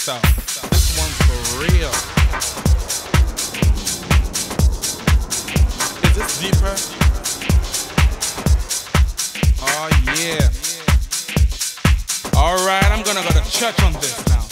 this out. This one's for real. Is this deeper? Oh yeah. Alright, I'm gonna go to church on this now.